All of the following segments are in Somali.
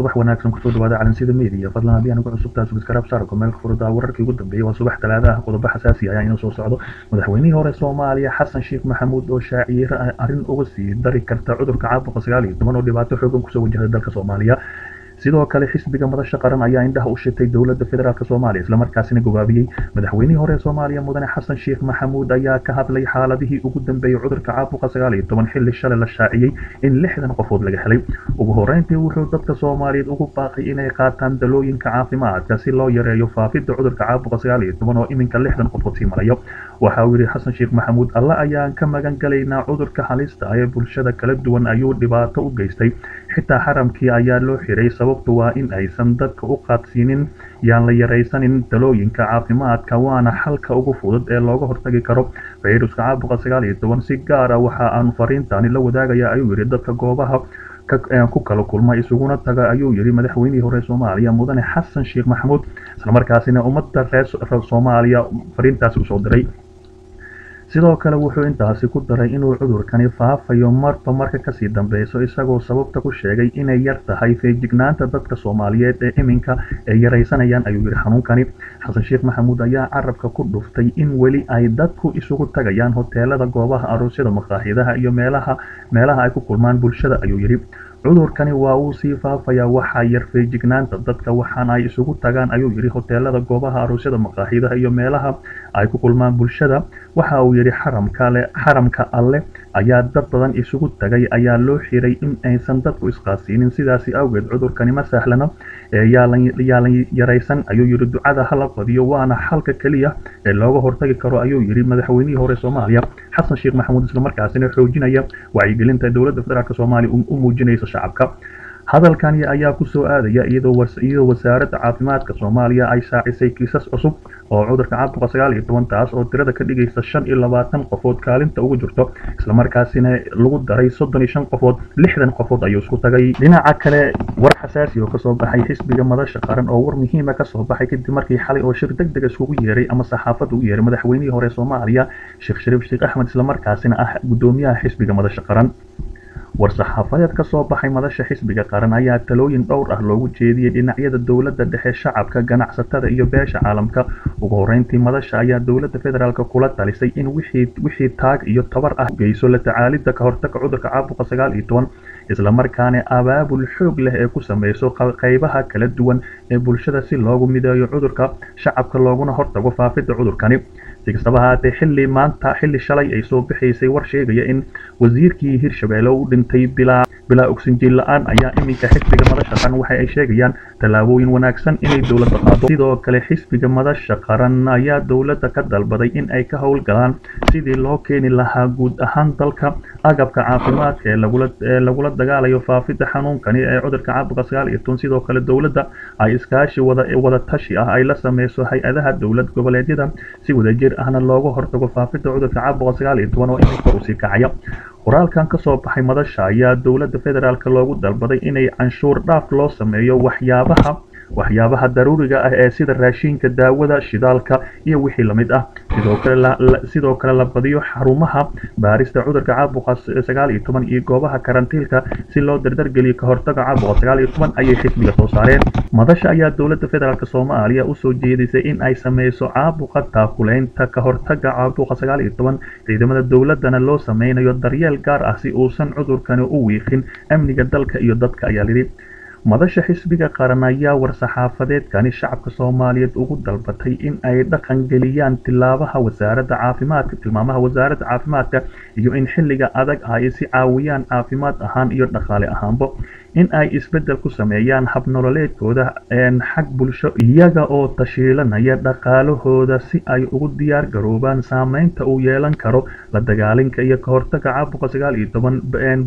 subax wanaagsan ku soo dhawaada calansida media fadlan haddii aan ugu cusubtahay subscribe saar gmail furada wararkii ugu dambeeyay waa subax talaada ah qodobo xasaasi ayaa inoo soo socdo madaxweynihii hore soomaaliya xasan sheekh maxamuud oo shaaciyey arrin uga sii dari karta cudurka caabuqa sagaal iyo toban oo dhibaato xoogan ku soo wajahday dalka soomaaliya sidoo kale xisbiga madasha qaran ayaa indhaha u shitay dowladda federaalk soomaaliya islamarkaasina gogaabiyey madaxweynihii hore soomaaliya mudane xasan sheekh maxamuud ayaa ka hadlay xaaladihii ugu dambeeyey cudurka caabuqa sagaal iyo toban xilli shalay la shaaciyey in lixdan qofood laga helay. Ugu horeyntii wuxuu dadka soomaaliyeed ugu baaqay inay qaataan dalooyinka caafimaadka si loo yareeyo faafidda cudurka caabuqa sagaal iyo toban oo iminka lixdan qofood sii marayo waxa uu yidhi xasan sheekh maxamuud alle ayaan ka magan galaynaa cudurka halista ah ee bulshada kala duwan ayuu dhibaato u geystay. Xitaa xaramkii ayaa loo xiray sababtu waa in aysan dadka u qaadsiinin yaan la yaraysanin dalooyinka caafimaadka waana xalka ugu fudud ee looga hortagi karo. Fayruska caabuqa sagaal iyo toban si gaara waxa aanu fariintaani la wadaagaya ayuu yidhi dadka goobaha ku kala kulma isuguna taga ayuu yidhi madaxweynihii hore soomaaliya. Mudane xasan sheekh maxamuud islamarkaasina ummadda reer soomaaliya fariintaasi u soo diray sidoo kale wuxuu intaasi ku daray inuu cudurkani faafayo marba marka ka sii dambeyso isagoo sababta ku sheegay inay yar tahay feejignaanta dadka soomaaliyeed ee iminka ay yaraysanayaan ayuu yidhi xanuunkani. Xasan sheekh maxamuud ayaa carabka ku dhuftay in weli ay dadku isugu tagayaan hoteelada goobaha aroosyada maqaaxidaha iyo meelaha meelaha ay ku kulmaan bulshada ayuu yidhi cudurkani waa uu sii faafayaa waxaa yar feejignaanta dadka waxaana ay isugu tagaan ayuu yidhi hoteelada goobaha aroosyada maqaaxidaha iyo meelaha ay ku kulmaan bulshada. Waxa uu yidhi xaramka alle ayaa dad badan isugu tagay ayaa loo xiray in aysan dadku isqaasiinin sidaasi awgeed cudurkani ma sahlana yaalan yaraysan ayuu yidhi ducada hala badiyo waana xalka keliya ee looga hortagi karo ayuu yidhi madaxweynihii hore soomaaliya. Xasan sheekh maxamuud islamarkaasina xoojinaya wacyigelinta dowladda federaalk soomaaliya u muujinaysa shacabka hadalkani ayaa ku soo aadaya iyadoo wasaaradda caafimaadka soomaaliya ay shaacisay kiisas cusub oo cudurka caabuqa sagaal iyo toban taas oo tirada ka dhigaysa shan iyo labaatan qofood kaalinta ugu jirto islamarkaasina lagu daray soddon iyo shan qofood lixdan qofood ayuu isku tagay. Dhinaca kale war xasaasi oo ka soo baxay xisbiga madasha qaran oo war muhiima ka soo baxay kadib markii xalay oo shir deg deg iskugu yeeray ama saxaafadda u yeeray madaxweynihii hore soomaaliya sheekh shariif sheekh axmed islamarkaasina ah gudoomiyaha xisbiga madasha qaran war-saxaafadeed ka soo baxay madasha xisbiga qaran ayaa talooyin dhowr ah loogu jeediyey dhinacyada dowladda dhexe shacabka ganacsatada iyo beesha caalamka. Ugu horeyntii madasha ayaa dowladda federaalk kula talisay in wixii taag iyo tabar ah geyso la tacaalidda ka hortaga cudurka caabuqa sagaal iyo toban islamarkaana abaabul xoog leh ee ku sameyso qaybaha kala duwan ee bulshada si loogu mideeyo cudurka. Shacabka looguna hortago faafidda cudurkani si kastaba haatee xilli maanta xilli shalay ay soo bixaysay war sheegaya in wasiirkii hirshabeelle u dhintay bilaa bilaa ogsinjiin la'aan ayaa iminka xisbiga madasha qaran waxa ay sheegayaan tallaabooyin wanaagsan inay dowladda qaado sidoo kale xisbiga madasha qaran ayaa dowladda ka dalbaday in ay ka howlgalaan sidii loo keeni lahaa guud ahaan dalka. Agabka caafimaadka ee lagula dagaalayo faafidda xanuunkani ee cudurka caabuqa sagaal iyo toban sidoo kale dowladda ay iskaashi wada tashi ah ay la sameyso hay'adaha dowlad goboleedyada si wadajir ahna looga hortago faafidda cudurka caabuqa sagaal iyo toban oo iminka u sii kacaya qoraalkan ka soo baxay madasha ayaa dowladda federaalk loogu dalbaday inay canshuur dhaaf loo sameeyo waxyaabaha waxyaabaha daruuriga ah ee sida raashinka daawada shidaalka iyo wixii la mid ah. Sidoo kale la badiyo xarumaha baarista cudurka caabuqa iyo goobaha karantiilka si loo dardargeliyo ka hortaga caabuqa. Ayay xisbiga soo saareen. Madasha ayaa dowladda federaalk soomaaliya u soo jeedisay in ay sameyso caabuqa taakuleynta ka hortaga caabuqa. Ciidamada dowladana loo sameynayo daryeel gaar ah si uusan cudurkani u wiiqin amniga dalka iyo dadka ayaa lidhi madasha xisbiga qaran ayaa war-saxaafadeedkani shacabka soomaaliyeed ugu dalbatay in ay dhaqan geliyaan tilaabaha wasaaradda caafimaadka tilmaamaha wasaaradda caafimaadka iyo in xilliga adag ay si caawiyaan caafimaad ahaan iyo dhaqaale ahaanba in ay isbeddel ku sameeyaan habnololeedkooda xag bulsho iyaga oo tashiilanaya dhaqaalahooda si ay ugu diyaar garoobaan saameynta uu yeelan karo la dagaalinka iyo ka hortaga caabuqa sagaal iyo toban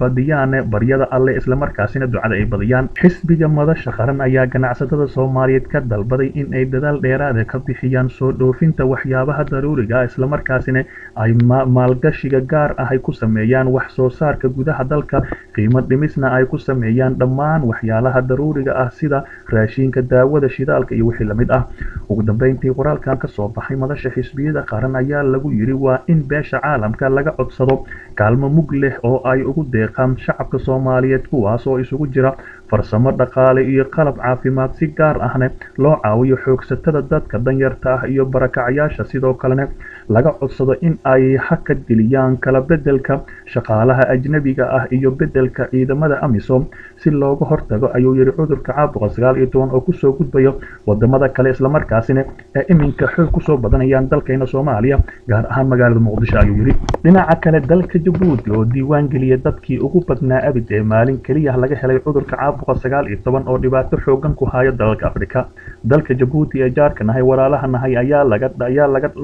badiyaane baryada alle islamarkaasina ducada ay badiyaan xisbiga madasha qaran ayaa ganacsatada soomaaliyeed ka dalbaday in ay dadaal dheeraada ka bixiyaan soo dhoofinta waxyaabaha daruuriga ah islamarkaasina ay maalgashiga gaar ah ay ku sameeyaan wax soo saarka gudaha dalka. Qiimo dhimisna ay ku sameeyaan dhammaan waxyaalaha daruuriga ah sida raashinka daawada shidaalka iyo wixii la mid ah. Ugu dambeyntii qoraalkan ka soo baxay madasha xisbiyada qaran ayaa lagu yiri waa in beesha caalamka laga codsado kaalmo mug leh oo ay ugu deeqaan shacabka soomaaliyeed kuwaas oo isugu jira farsamo kaalmo dhaqaale iyo qalab caafimaad si gaar ahna loo caawiyo xoogsatada dadka danyarta ah iyo barakacyaasha sidoo kalena laga codsado in ay hakad geliyaan kala bedelka shaqaalaha ajnabiga ah iyo bedelka ciidamada amisom. Si looga hortago ayuu yidhi cudurka caabuqa sagaal iyo toban oo ku soo gudbayo waddamada kale islamarkaasina ee iminka xoog ku soo badanayaan dalkeena soomaaliya gaar ahaan magaalada muqdisho ayuu yidhi. Dhinaca kale dalka jabuuti oo diiwaan geliya dadkii ugu badnaa abid ee maalin keliya laga helay cudurka caabuqa sagaal iyo toban oo dhibaato xoogan ku haya dalalka afrika. Dalka jabuuti ee jaarka nahay walaalaha nahay ayaa laga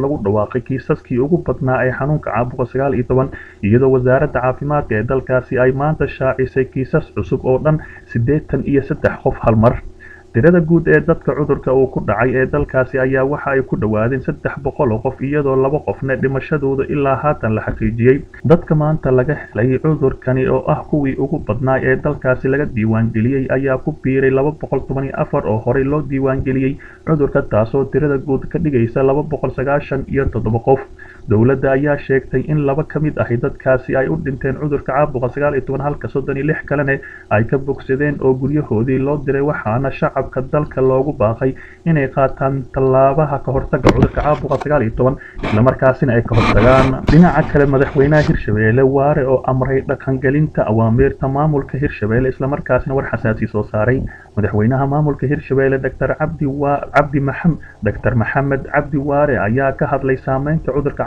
lagu dhawaaqay kiisaskii ugu badnaa ee xanuunka caabuqa sagaal iyo toban iyadoo wasaaradda caafimaadka ee dalkaasi ay maanta shaacisay kiisas cusub oo dhan siddeetan iyo saddex qof hal mar tirada guud ee dadka cudurka uu ku dhacay ee dalkaasi ayaa waxa ay ku dhowaadeen saddex boqol oo qof iyadoo laba qofna dhimashadooda ilaa haatan la xaqiijiyey. Dadka maanta laga helay cudurkani oo ah kuwii ugu badnaa ee dalkaasi laga diiwaangeliyey ayaa ku biiray laba boqol toban iyo afar oo horey loo diiwaangeliyey cudurka taasoo tirada guud ka dhigaysa laba boqol sagaashan iyo toddoba qof dowladda ayaa sheegtay in laba ka mid ahi dadkaasi ay u dhinteen cudurka caabuqa sagaal iyo toban halka soddon iyo lix kalena ay ka bogsadeen oo guryahoodii loo diray waxaana shacabka dalka loogu baaqay inay qaataan tallaabaha ka hortaga cudurka caabuqa sagaal iyo toban islamarkaasina ay ka hortagaan. Dhinaca kale madaxweynaha hirshabeelle waare oo amray dhaqangelinta awaamiirta maamulka hirshabeelle islamarkaasina war xasaasi soo saaray. Madaxweynaha maamulka hirshabeelle dr cabdi wa cabdi maxam dr maxamed cabdi waare ayaa ka hadlay saameynta cudurka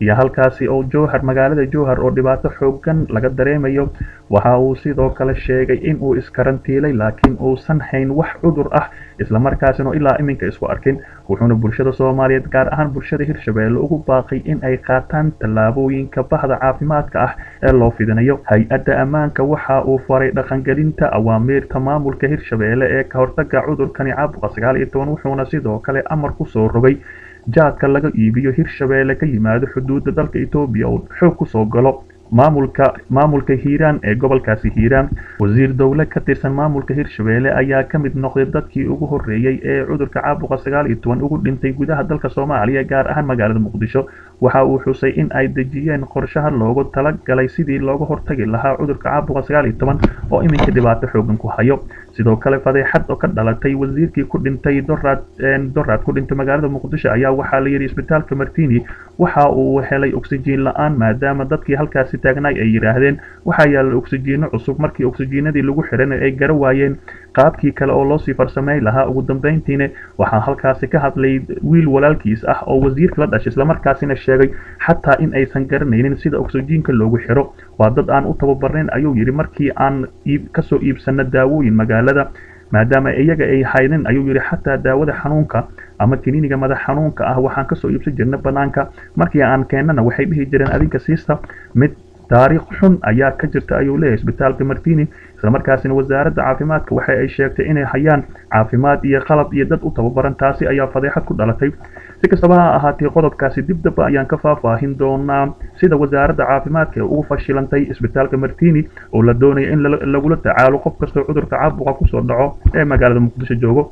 iyo halkaasi oo jowhar magaalada jowhar oo dhibaato xoogan laga dareemayo waxa uu sidoo kale sheegay in uu iskarantiilay laakiin uusan hayn wax cudur ah islamarkaasina ilaa iminka isku arkin. Wuxuuna bulshada soomaaliyeed gaar ahaan bulshada hirshabeelle ugu baaqay in ay qaataan tallaabooyinka bahda caafimaadka ah ee loo fidinayo. Hay'adda ammaanka waxa uu faray dhaqangelinta awaamiirta maamulka hirshabeelle ee ka hortaga cudurkani caabuqa sagaal iyo toban wuxuuna sidoo kale amar ku soo rogay jaadka laga iibiyo hirshabeelle ka yimaado xuduudda dalka etoobiya oo xoog ku soo galo maamulka maamulka hiiraan ee gobolkaasi hiiraan. Wasiir dowle ka tirsan maamulka hirshabeelle ayaa ka mid noqday dadkii ugu horreeyey ee cudurka caabuqa sagaal iyo toban ugu dhintay gudaha dalka soomaaliya gaar ahaan magaalada muqdisho. Waxa uu xusay in ay dejiyeen qorshaha loogu talagalay sidii looga hortagi lahaa cudurka caabuqa sagaal iyo toban oo iminka dhibaato xoogan ku hayo sidoo kale fadeexad oo ka dhalatay wasiirkii ku dhintay doraad doraad ku dhintay magaalada muqdisho ayaa waxaa la yidhi isbitaalka martini waxa uu helay oksijiin la'aan maadaama dadkii halkaasi taagnaay ay yidhaahdeen waxaa yaalla oksijiino cusub. Markii oksijiinadii lagu xiran ay gara waayeen qaabkii kale oo loosii farsamay lahaa ugu dambeyntiina waxaa halkaasi ka hadlay wiil walaalkiis ah oo wasiirka la dhashay islamarkaasina sheegay xataa in aysan garanaynin sida oksijiinka loogu xiro waa dad aan u tababarnayn ayuu yidhi markii aan ka soo iibsano daawooyin magaalada maadaama iyaga ay haynin ayuu yidhi xataa daawada xanuunka ama kiniiniga madax xanuunka ah waxaan ka soo iibsan jirnay banaanka. Markii aan keennana waxay dhihi jireen adinka siista mid taariikh xun ayaa ka jirta ayuu leeyahay isbitaalka martini islamarkaasina wasaaradda caafimaadka waxa ay sheegtay inay hayaan caafimaad iyo qalab iyo dad u tababaran taasi ayaa fadeexad ku dhalatay. Si kastaba ha ahaatee qodobkaasi dib daba ayaan ka faahfaahin doonaa sida wasaaradda caafimaadka ee ugu fashilantay isbitaalka martini oo la doonaya in lagula tacaalo qof kastoo cudurka caabuqa ku soo dhaco ee magaalada muqdisho joogo